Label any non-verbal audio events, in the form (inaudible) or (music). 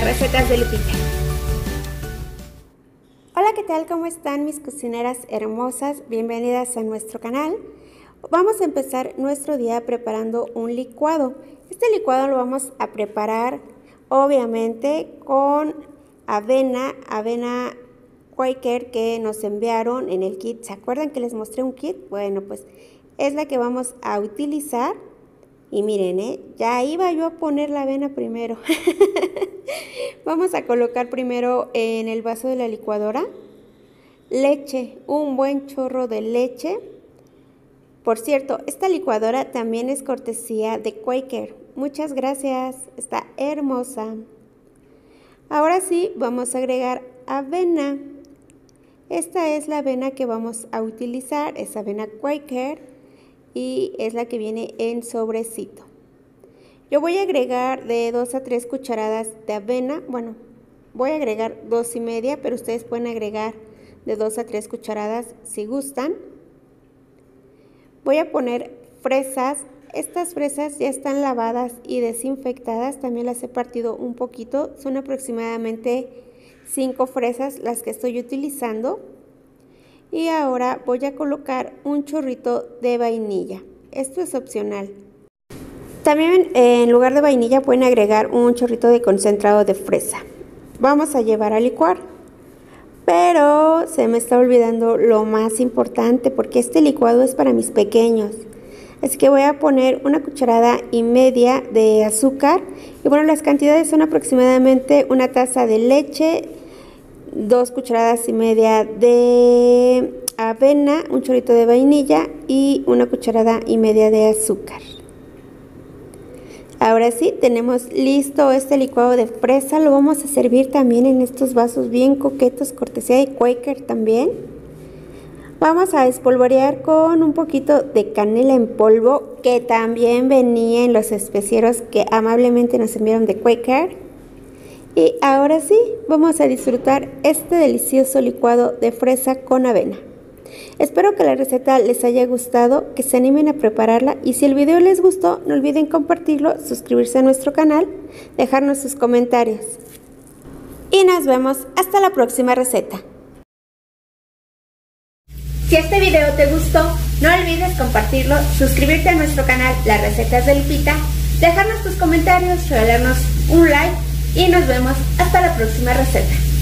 recetas de Lupita. Hola, ¿qué tal? ¿Cómo están mis cocineras hermosas? Bienvenidas a nuestro canal. Vamos a empezar nuestro día preparando un licuado. Este licuado lo vamos a preparar obviamente con avena, avena Quaker que nos enviaron en el kit. ¿Se acuerdan que les mostré un kit? Bueno, pues es la que vamos a utilizar. Y miren, ¿eh? ya iba yo a poner la avena primero. (laughs) vamos a colocar primero en el vaso de la licuadora leche, un buen chorro de leche por cierto, esta licuadora también es cortesía de Quaker. Muchas gracias, está hermosa. Ahora sí, vamos a agregar avena. Esta es la avena que vamos a utilizar, es avena Quaker y es la que viene en sobrecito. Yo voy a agregar de 2 a 3 cucharadas de avena, bueno, voy a agregar dos y media, pero ustedes pueden agregar de 2 a 3 cucharadas si gustan. Voy a poner fresas. Estas fresas ya están lavadas y desinfectadas. También las he partido un poquito. Son aproximadamente 5 fresas las que estoy utilizando. Y ahora voy a colocar un chorrito de vainilla. Esto es opcional. También en lugar de vainilla pueden agregar un chorrito de concentrado de fresa. Vamos a llevar a licuar. Pero se me está olvidando lo más importante porque este licuado es para mis pequeños. Así que voy a poner una cucharada y media de azúcar. Y bueno, las cantidades son aproximadamente una taza de leche, dos cucharadas y media de avena, un chorrito de vainilla y una cucharada y media de azúcar. Ahora sí, tenemos listo este licuado de fresa. Lo vamos a servir también en estos vasos bien coquetos, cortesía de Quaker también. Vamos a espolvorear con un poquito de canela en polvo que también venía en los especieros que amablemente nos enviaron de Quaker. Y ahora sí, vamos a disfrutar este delicioso licuado de fresa con avena. Espero que la receta les haya gustado, que se animen a prepararla y si el video les gustó, no olviden compartirlo, suscribirse a nuestro canal, dejarnos sus comentarios. Y nos vemos hasta la próxima receta. Si este video te gustó, no olvides compartirlo, suscribirte a nuestro canal Las Recetas de Lupita, dejarnos tus comentarios, regalarnos un like y nos vemos hasta la próxima receta.